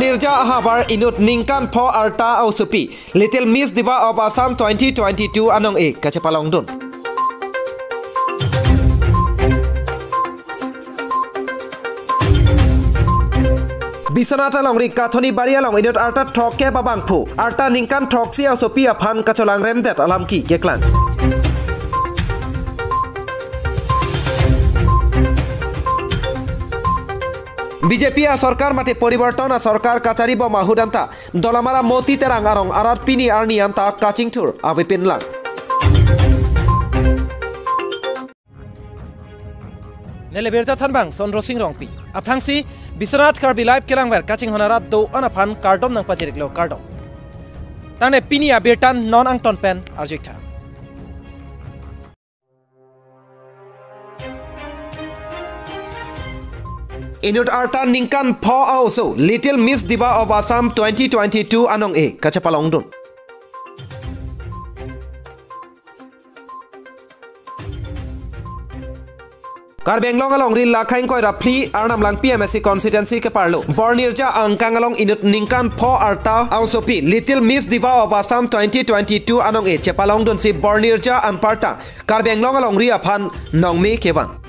Bornirja Ahavar Inut Ningkan Po Arta Ausupi Little Miss Diva of Assam 2022 Anong E Kachapalong Dun Biswanath Along রি কাথনি বাড়ি আলং ইনত আর্টা ঠকে বাবাং ফু আর্টা নিংকান ঠকসি আও সপি আফান কাচলাং রেম দেত আলাম কি কেকলাং বিজেপি সরকার মাটি পরিবর্তন সরকার কাচারি বা মাহুদান্তা দলামারা মতি তেরাং আরং আরাত পিনি আর্নি আমতা কাচিং থুর আবি পিনলাং নেলেবেরতা থানবাং চন্দ্র সিং রংপি আফাংসি বিশ্বনাথ কার্বি লাইভ কেলাংবার কাচিং হনারাত দৌ আনাফান কার্ডম নাং পাজিরিকলো কার্ডম তানে Pinia বেরটান non আংটন PAN আরজিকথা Inut Arta Ningkan Po also Little Miss Diva of Assam 2022 Anong E Kachapalong Dun. Karbenglong along rin lakhain koi rapli arnam lang PMSC constituency ke parlo. Bornirja angkang along inut ningkan po arta also pi Little Miss Diva of Assam 2022 anong e chepalong dun si Bornirja anparta. Karbenglong along ri aphan nongmi kevan.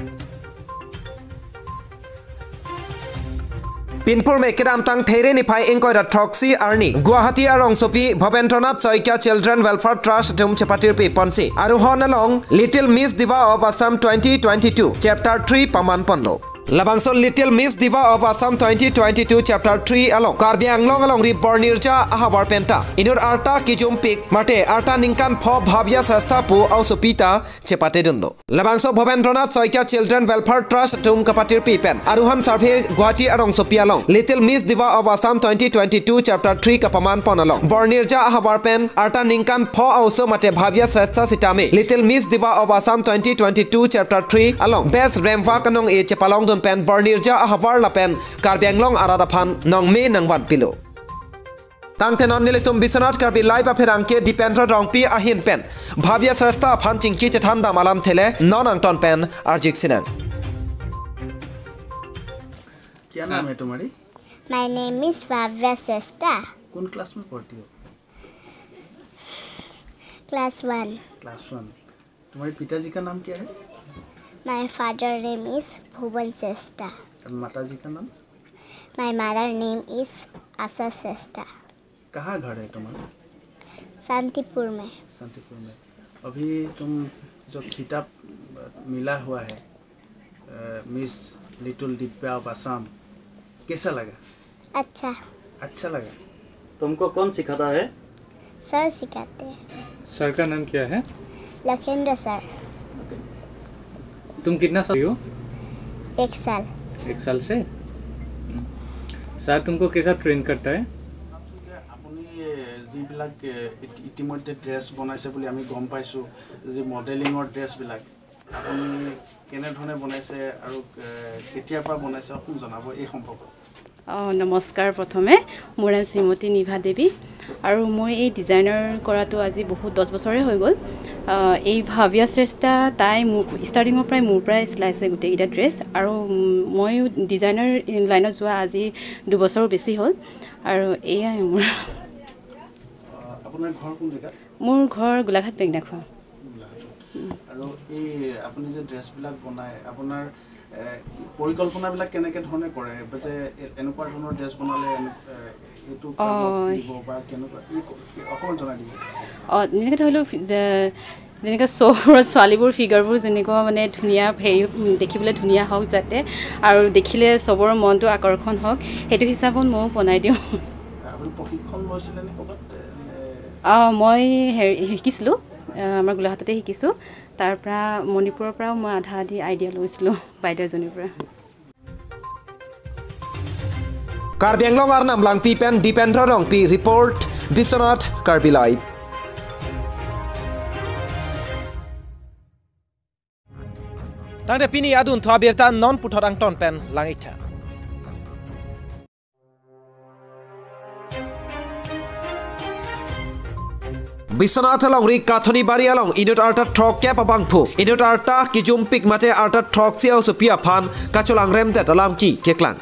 পিনপুৰ মেকেৰাম তাং থেৰে নিফাই ইংকয়ৰা থ্ৰক্সি আৰ্নি গুৱাহাটী আৰু অংশপি Bhabendranath Saikia children welfare trust ধুম চেপাটিৰ পি পঞ্চি আৰু হন along little miss diva of Assam twenty twenty two chapter three প্ৰমাণ পন্ন লাবাংশ little miss diva of Assam twenty twenty two chapter three along Karbi Anglong এলং ৰি বৰ্ণিৰ্জা আহাবাৰ পেণ্টা ইনুৰ আৰ্টা কিজুম পিক মাৰ্টে আৰ্টা নিংকান ফ ভাবিয়া শ্ৰেষ্ঠা পু আউচপিতা চেপাতে দণ্ড লাবাংশ Bhabendranath Saikia children welfare trust ধুম কাপাটিৰ পি পেন আৰোহণ ছাৰ্ভে গুৱাহাটী আৰু অংশপি Along little miss diva of Assam twenty twenty two chapter three কাপামান পনালং বৰ্ণিৰ্জা আহাবাৰ পেন আৰ্টা নিংকান ফ আউচ মাতে ভাবিয়া শ্ৰেষ্ঠা চিটামে little miss diva of Assam twenty twenty two chapter three Along best ৰেমভা কানং এ চেপালং dum pen barnir ja ahavar la pen karbiang long arada pan nong me nang wan pilo tang te non nilitum bisanat karbi lai pa pherang ke dipendra rong pi ahin pen bhavya srasta phan ching chi chathan da malam thele non ang ton pen arjik sinang क्या नाम है तुम्हारी my name is bhavya श्रेष्ठा कौन class में पढ़ती हो class one class one तुम्हारे पिताजी का नाम क्या है My father name is Bhuvan Sesta. और माता जी का नाम My mother name is Asa Sesta. कहाँ घर है तुम्हारा शांतिपुर में। शांतिपुर में। अभी तुम जो खिताब मिला हुआ है अ, miss little diva of Assam कैसा लगा? अच्छा। अच्छा लगा। तुमको कौन सिखाता है? सर सिखाते हैं। सर का नाम क्या है? लखेंद्र सर। तुम कितना साल की हो एक साल एक साल से सर तुमको कैसा ट्रेन करता है আপুনি যিবিলাক এ, ইতি- ইতিমধ্যে ড্ৰেছ বনাইছে বুলি আমি গম পাইছোঁ যি মডেলিঙৰ ড্ৰেছবিলাক আপুনি কেনেধৰণে বনাইছে আৰু এ, কেতিয়াৰ পৰা বনাইছে অকণ জনাব এই সম্পৰ্কত অঁ নমস্কাৰ প্ৰথমে। মোৰ নাম শ্ৰীমতী নিভা দেৱী আৰু মই এই ডিজাইনাৰ কৰাটো আজি বহুত দহ বছৰে হৈ গ'ল। এই ভাবিয়া শ্ৰেষ্ঠা তাই মোৰ ষ্টাৰ্টিঙৰ পৰাই মোৰ পৰাই চিলাইছে গোটেইকেইটা ড্ৰেছ আৰু ময়ো ডিজাইনাৰ লাইনত যোৱা আজি দুবছৰ বেছি হ'ল আৰু এয়াই মোৰ। মোৰ ঘৰ গোলাঘাট বেঙনাখোৱা আৰু এই আপুনি যে ড্ৰেছবিলাক বনায় আপোনাৰ পৰিকল্পনাবিলাক কেনেকৈ ধৰণে কৰে? যে এনেকুৱা ধৰণৰ ড্ৰেছ বনালে এনে- এ, এইটো কামত অ'। দিব বা কেনেকুৱা ই ক- অকণমান জনাই দিব। অঁ যেনেকৈ ধৰি লওক যেনেকৈ চহৰৰ ছোৱালীবোৰ ফিগাৰবোৰ যেনেকুৱা মানে ধুনীয়া হেৰি দেখিবলৈ ধুনীয়া হওক যাতে আৰু দেখিলে চবৰে মনটো আকৰ্ষণ হওক সেইটো হিচাপত ময়ো বনাই দিওঁ। অঁ মই হেৰি শিকিছিলোঁ আমাৰ গোলাঘাটতে শিকিছোঁ। তাৰ পৰা মণিপুৰৰ পৰাও মই আধা আধি আইডিয়া লৈছিলোঁ বাইদেউ এজনীৰ পৰা। কাৰ্বি আংলং আৰু নামলাং পি পেন দীপেন্দ্ৰ ৰংপি ৰিপৰ্ট বিশ্বনাথ কাৰ্বি লাইভ তাতে পিনি আদুন বেৰটা নন পুথত আংটন পেন লাঙিঠা। বিশ্বনাথ লং রি কাথনি বাড়িয়া লং ইনুট আর্টা ঠ্রক ক্যাপ বাংফু ইনুট আর্টা কিজুম পিক মাতে আর্টা ঠ্রক সিয়াও সুপিয়া ফান কাচলাং রেম দে তালাম কি কেকলাং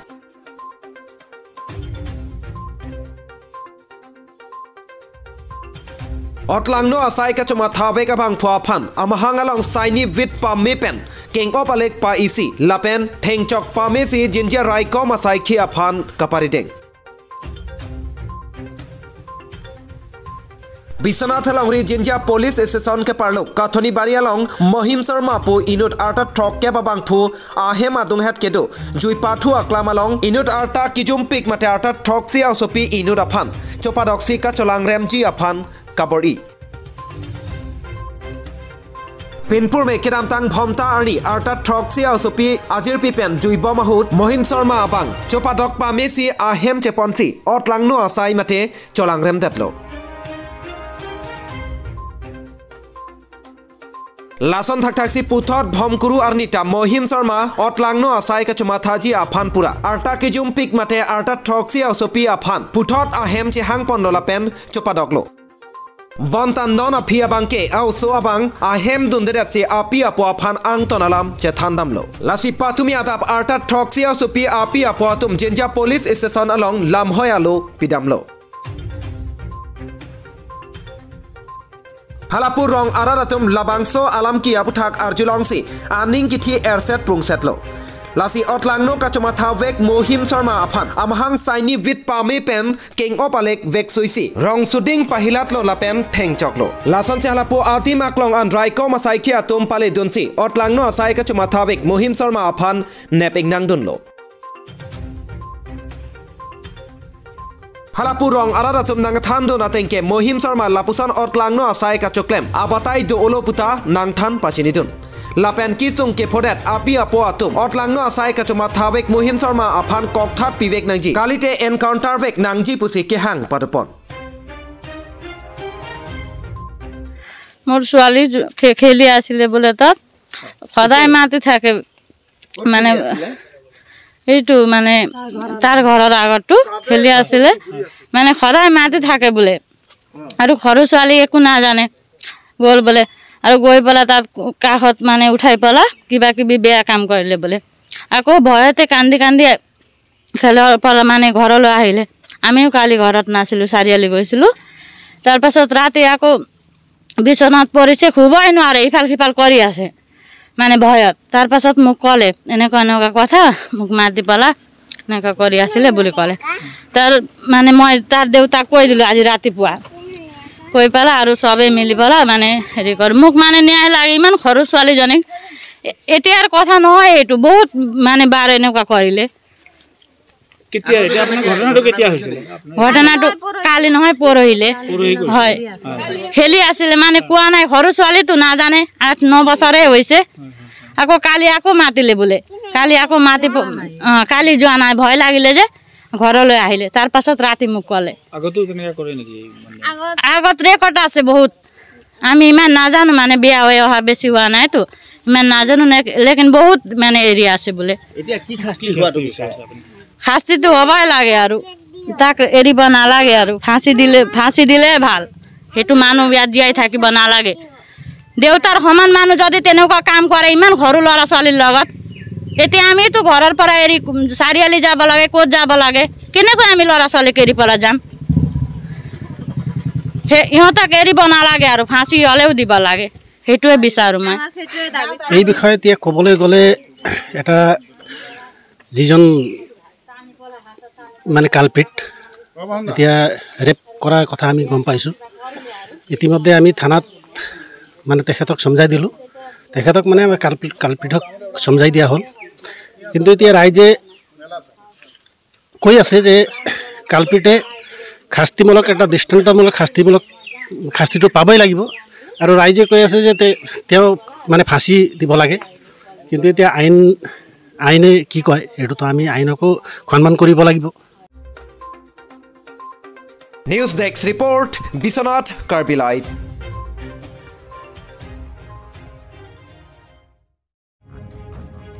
অটলাংনো আসাই কাচো মাথা বেকা বাং ফুয়া ফান আমহাঙালং সাইনি ভিত পা মেপেন কেঙ্কো পালেক পা ইসি লাপেন ঠেংচক পা মেসি জিনজিয়া রাইকো মাসাই খিয়া ফান কাপারি ডেং বিশ্বনাথ লংৰি জিঞ্জিয়া পুলিচ ষ্টেচন কে পাৰলো। কাথনি বাৰিয়া লং মহিম শৰ্মা পু ইনুট আৰ্টা ট্ৰক কে বাবাং ফু আহে মাদুং হেট কেদু জুই পাথু আকলামা লং ইনুট আৰ্টা কিজুম পিক মাতে আৰ্টা ট্ৰক চি আউচপি ইনুট আফান। চোপাডক্সি কা চলাং ৰেম জি আফান কাবৰি। পিনপুৰ মেকেৰামটাং ভমতা আৰ্নি আৰ্টা ট্ৰকচি আউচপি আজিৰ পিপেন জুইব মাহুত মহিম শৰ্মা আবাং। চোপাডক পামেচি আহেম চেপনচি অটলাংনো আচাই মাতে চলাং ৰেম দেতলো। লাচন থাক থাকসি পুথত ভমকুরু আর নিতা। মহিম শর্মা অটলাংনো আসাই কচুমা থাজি আফান পুরা আর্টা কিজুম পিক মাতে আর্টা ঠকসি আউসপি আফান। পুথত আহেম চিহাং পন্ডলা পেন চোপাডকলো বন্তান নন আফিয়া বাংকে আউ সো আবাং আহেম দুন্দেরাসি আপি আপো আফান আং তনালাম চে থান্দামলো লাসি পাতুমি আদাব আর্টা ঠকসি আউসপি আপি আপো আতুম জেনজা পুলিশ স্টেশন আলং লামহয় আলো পিদামলো। হালাপুর রং আরারাতুম লাবাংস আলাম কিয়া পুথাক আরজুলংসি আনিং কিথি এরসেট প্রুংসেটলো লাসি অটলাংনো কাচমা থাওয়েক মহিম শর্মা আফান আমহাং সাইনি ভিট পামে পেন কেং অপালেক ভেক সুইসি রং সুডিং পাহিলাতলো লাপেন ঠেং চকলো লাসন সে হালাপু আতি মাকলং আন রাইকো মাসাই কিয়া তুম পালে দুনসি অটলাংনো আসাই কাচমা থাওয়েক মহিম শর্মা আফান নেপিং নাং দুনলো রং আরারা তুম নাং থান দো নাতেংকে মহিম শর্মা লাপুসান অটলাংনো আসাই কাচক্লেম আবাতাই দো ওলোপুতা নাং থান পাচিনি দুন লাপেন কিসুং কে ফোডেট আপি আপো আতুম অটলাংনো আসাই কাচমা থাবেক মহিম শর্মা আফান ককথাত পিবেক নাংজি কালিতে এনকাউন্টার বেক নাংজি পুসি কেহাং পাদপন মোৰ ছোৱালী খেলি আছিলে বোলে তাত সদায় মাতি থাকে মানে এইটো মানে তাৰ ঘৰৰ আগতো খেলি আছিলে। মানে সদায় মাতি থাকে বোলে। আৰু সৰু ছোৱালী একো নাজানে। গ'ল বোলে। আৰু গৈ পেলাই তাত কাষত মানে উঠাই পেলাই কিবা কিবি বেয়া কাম কৰিলে বোলে। আকৌ ভয়তে কান্দি কান্দি খেলৰ পৰা মানে ঘৰলৈ আহিলে। আমিও কালি ঘৰত নাছিলোঁ চাৰিআলি গৈছিলোঁ। তাৰপাছত ৰাতি আকৌ বিচনাত পৰিছে শুবই নোৱাৰে ইফাল সিফাল কৰি আছে। মানে ভয়ত। তাৰপাছত মোক ক'লে এনেকুৱা এনেকুৱা কথা মোক মাতি পেলা এনেকুৱা কৰি আছিলে বুলি ক'লে। তাৰ মানে মই তাৰ দেউতাক কৈ দিলোঁ আজি ৰাতিপুৱা। কৈ পেলাই আৰু চবেই মিলি পেলাই মানে হেৰি কৰে। মোক মানে ন্যায় লাগে ইমান সৰু ছোৱালীজনীক। এতিয়াৰ কথা নহয় এইটো বহুত মানে বাৰ এনেকুৱা কৰিলে। কেতিয়া এতিয়া আপোনাৰ ঘটনাটো কেতিয়া হৈছিলে? ঘটনাটো কালি নহয় পৰহিলে। হয়। খেলি আছিলে মানে কোৱা নাই সৰু ছোৱালীটো নাজানে আঠ ন বছৰে হৈছে। আকৌ কালি আকৌ মাতিলে বোলে। কালি আকৌ মাতি অঁ কালি যোৱা নাই। ভয় লাগিলে যে ঘৰলৈ আহিলে। তাৰ পাছত ৰাতি মোক ক'লে। আগতো ৰেকৰ্ড আছে বহুত। আমি ইমান নাজানো মানে বিয়া হৈ অহা বেছি হোৱা নাইতো। ইমান নাজানো নে- লেকিন বহুত মানে এৰিয়া আছে বোলে। শাস্তিটো হ'বই লাগে আৰু। তাক এৰিব নালাগে আৰু। ফাঁচি দিলে ফাঁচি দিলে ভাল। সেইটো মানুহ ইয়াত জীয়াই থাকিব নালাগে। দেউতাৰ সমান মানুহ যদি তেনেকুৱা কাম কৰে ইমান সৰু ল'ৰা ছোৱালীৰ লগত এতিয়া আমিতো ঘৰৰ পৰা এৰি চাৰিআলি যাব লাগে ক'ত যাব লাগে? কেনেকৈ আমি ল'ৰা ছোৱালীক এৰি পেলাই যাম? সেই ইহঁতক এৰিব নালাগে আৰু ফাঁচি হ'লেও দিব লাগে। সেইটোৱে বিচাৰোঁ মই। এই বিষয়ে এতিয়া ক'বলৈ গ'লে এটা যিজন মানে কালপিট। এতিয়া ৰেপ কৰাৰ কথা আমি গম পাইছোঁ। ইতিমধ্যে আমি থানাত মানে তেখেতক চমজাই দিলোঁ। তেখেতক মানে আমাৰ কালপিট কালপিতক চমজাই দিয়া হ'ল। কিন্তু এতিয়া ৰাইজে কৈ আছে যে কালপিটে শাস্তিমূলক এটা দৃষ্টান্তমূলক শাস্তিমূলক শাস্তিটো পাবই লাগিব। আৰু ৰাইজে কৈ আছে যে তেওঁ মানে ফাঁচি দিব লাগে। কিন্তু এতিয়া আইন আইনে কি কয় সেইটোতো আমি আইনকো সন্মান কৰিব লাগিব। নিউজ ডেস্ক রিপোর্ট বিশ্বনাথ কার্বিলাইট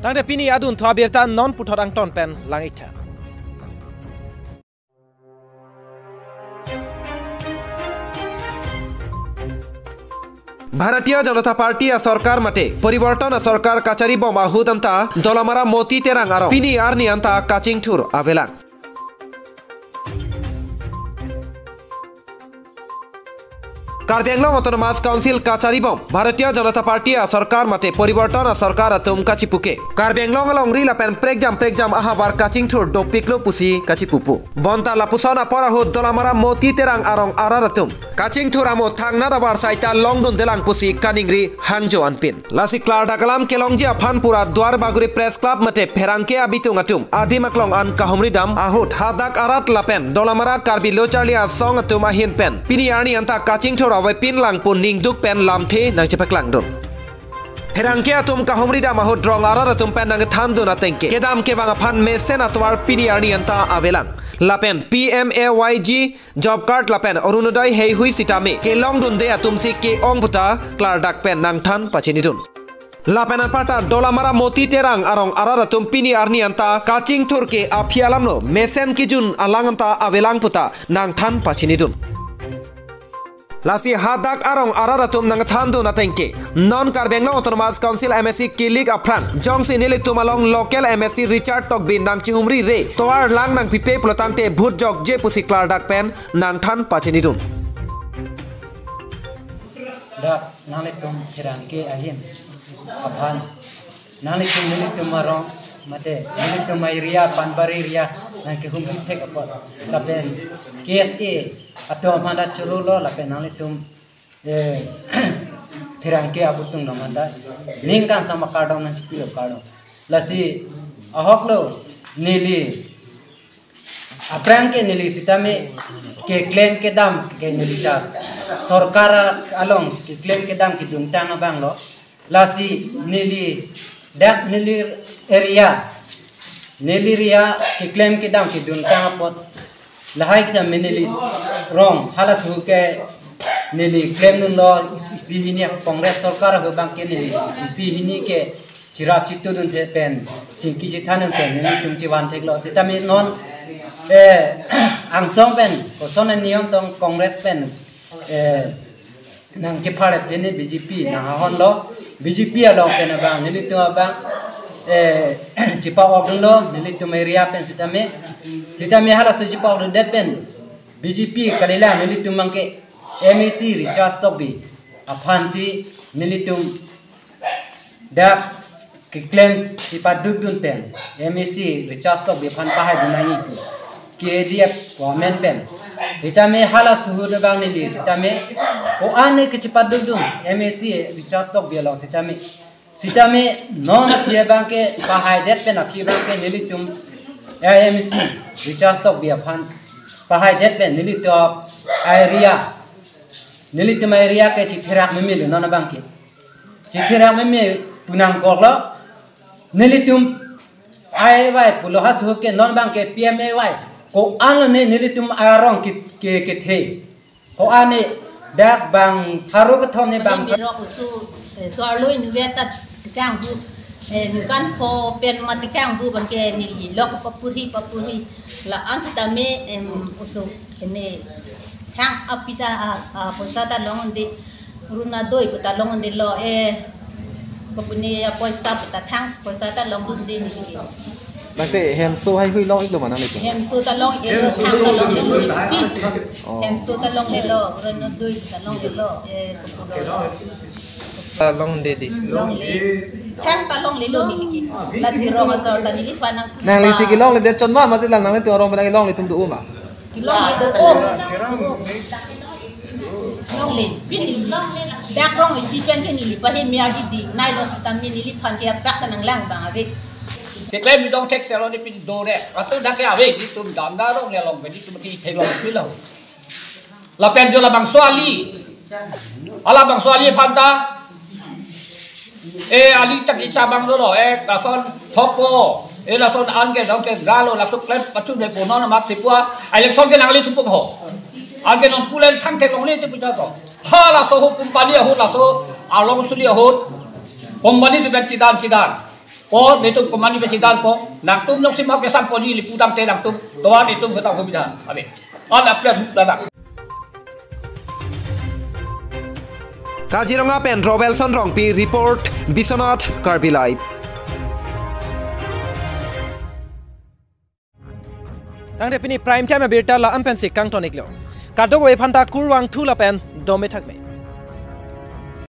তাতে পিনি আদুন থা বিরতা নন পুঠত আং টন পেন লাঙিঠা ভারতীয় জনতা পার্টি সরকার মাতে পরিবর্তন সরকার কাচারি বোমা হুদন্তা দলমারা মতি তেরাং আর পিনি আর নিয়ন্তা কাচিং ঠুর আভেলাং ಕಾರ್ದ್ಯಾಂಗ್ಲ ಮತ್ತು ಮಾಸ್ ಕೌನ್ಸಿಲ್ ಕಾಚಾರಿಬಂ ಭಾರತೀಯ ಜನತಾ ಪಾರ್ಟಿಯ ಸರ್ಕಾರ ಮತ್ತೆ ಪರಿವರ್ತನ ಸರ್ಕಾರ ತುಮಕ ಚಿಪುಕೆ ಕಾರ್ಬ್ಯಾಂಗ್ಲಂಗ ಲಂಗ್ರಿ ಲಪೆನ್ ಪ್ರೆಗ್ಜಾಮ್ ಪ್ರೆಗ್ಜಾಮ್ ಅಹಾ ಬಾರ್ ಕಾಚಿಂಗ್ ಥೋ ಡೋಪಿಕ್ಲು ಪುಸಿ ಕಚಿಪುಪು ಬಂತಾ ಲಪುಸನ ಪರ ಹೋ ದೊಲಾಮರ ಮೋತಿ ತೆರಾಂಗ್ ಅರಂ ಅರಾರತುಂ ಕಾಚಿಂಗ್ ಥೋ ರಾಮೋ ಥಾಂಗ್ನ ರಬಾರ್ ಸೈತಾ ಲಂಗ್ದುನ್ ದೆಲಾಂಗ್ ಪುಸಿ ಕಾನಿಂಗ್ರಿ ಹಾಂಜೋ ಅನ್ಪಿನ್ লাসি ক্লার ডাকালাম কেলং জিয়া ফানপুরা দুয়ার বাগুরি প্রেস ক্লাব মতে ফেরাংকে আবিতুং আতুম আদি মাকলং আন কাহমরি দাম আহুত হাদাক আরাত লাপেন দলামারা কার্বি লোচালিয়া সং আতুম আহিন পেন পিনি আনি আন্তা কাচিং থোরা awe pin lang pun ning duk pen lam the nang cepek lang dun Herangke atum kahumri da mahut drong ara atum pen nang than dun atengke kedam ke bang phan me sen atwar pini arni anta avelang lapen PMAYG job card lapen Orunodoi হেই হুই সিটামে কে লং দুন দে আতুম C K অং বুটা ক্লার ডাক PAN নাং থান পাচিনি দুন লাপেনা পাটা ডলামারা মতি তেরাং আরং আরারা তুমপিনি আরনি আন্তা কাচিং থুরকে আফিয়ালামনো মেসেন কিজুন আলাং আন্তা আবেলাং পুতা নাং থান পাচিনি लासी हादाक आरों आरा तुम नंग थांदु ना तेंके नॉन कार्बेंग कार्बेंगलों ऑटोनोमस काउंसिल एमएससी किलिक अफ्रान जोंग से नेले तुम अलोंग लोकल एमएससी रिचर्ड टॉक बिन नंग ची हुमरी रे तोआर लांग नंग पिपे पुलतांगते भूत जोग जे पुसी क्लार डाक पेन नंग थान पाचे निदुन दा नाले तुम हिरान के अहिन अफान नाले तुम नेले तुमारों मते नेले तुम तुमाइरिया पानबारी रिया panbari ria nang ke humri thek apot kapen KSA atau mana curu lo lah kenal itu eh firangke abu tung nama dah lingkan sama kardong nanti pilih kardong lasi ahok lo nili aprang ke nili sitame ke klaim ke dam ke nili ta सरकार along ke klaim ke dam ke dung tang bang lo lasi nili dak nili area nili ria ke klaim ke dam ke dung tang pot lahai kita meneli wrong halas huke neli claim nun lo isi hini kongres sarkar ho bang ke neli isi hini ke chirap chitu dun the pen chingki chi thanen pen neli tum chi wan thek lo sita mi non e ang song pen ko son niyom tong kongres pen e nang chi phare pen bjp na hon lo bjp alo pen bang neli tu bang eh pen sita me sita me hala se cipa ok det pen BGP kalila nili tu mangke MEC recharge stock bi aphan si nili tu dak ke claim cipa duk dun pen MEC recharge stock bi phan pahai dunai ku KDF government pen sita me hala suhu de bang nili sita me o ane ke cipa duk dun MEC recharge stock bi lo sita me Sitami non pia bangke pahai depe na pia bangke nili tum AMC richas tok bia pan pahai depe nili tok area nili tum area ke chitira mimi lu non bangke chitira mimi punang kolo nili tum AY puluhas huke non bangke PMAY ko anu ne nili tum arong kit ke ko ane dak bang taruk tom ne bang tikang bu eh nukan ko pen ma tikang bu ban ke ni lok papuri papuri la an sa ta me em oso ene thang apita a posa ta long de runa doi pata long de lo e ko puni ya posa pata thang posa ta long run de ni bạn tệ hem số hay huy long ít đâu mà năm này hem số ta long ít rồi thang ta long ít rồi hem số ta long ít rồi rồi nó đuôi ta long ít rồi longdi kan nang li sigi long le de chon ma ma la nang le tu orang benang long le tum tu oh. uma long le de um long le bin ni. Dak rong stipend ke ni li? Pahe mi agi di. Nai lo sitam mi ni li phan ke pak nang lang bang ave Tekle mi dong tek selo ni pin do re. Atu dak ke ave di tum dam da rong le long be ni tum ki thai long pi lo. La pen jo la bang swali ala bang swali e phanta e e e là số along suli hút company thì bên chidan chidan po nito company bên chidan po nang tum nong simak cái sampo ni liputang te nang tum doan itu kita tahu bidah abe on apply bukan Kaziranga PAN Robelson Rongpi report Biswanath Karbi live তাংতে পিনি prime time বিৰটা লা আনপেন চিক কাংটনিক লো কাদো ৱে Fanta কুৰৱাং থু লা PAN দমে থাকবে।